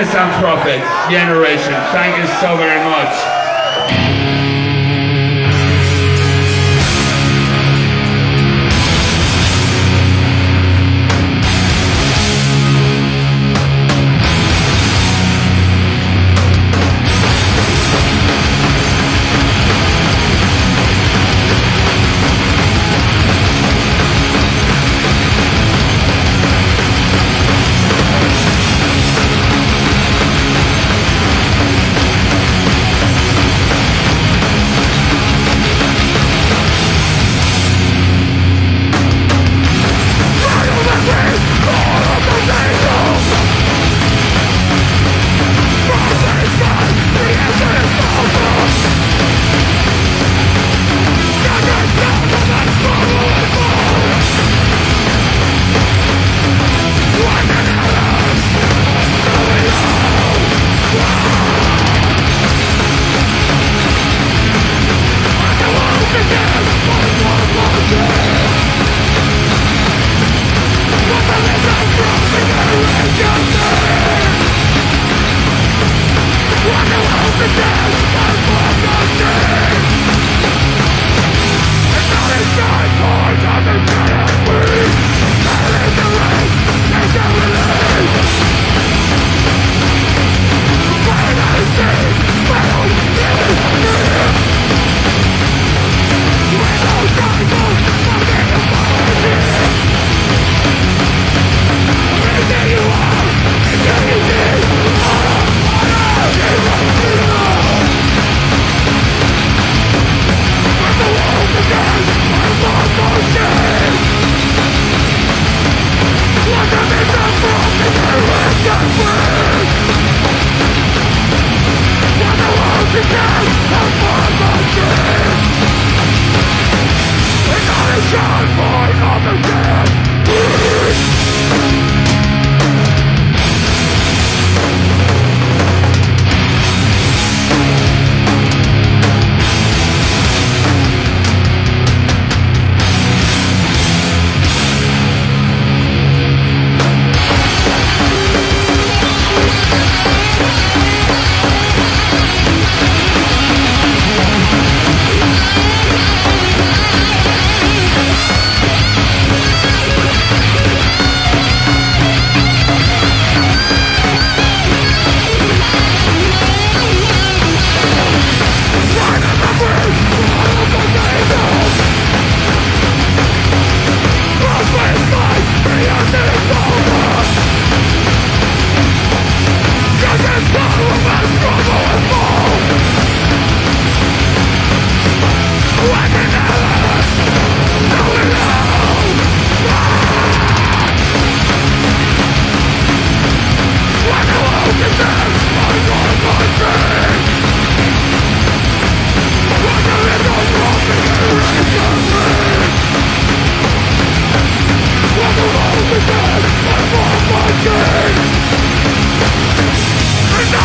misanthropic generation. Thank you so very much.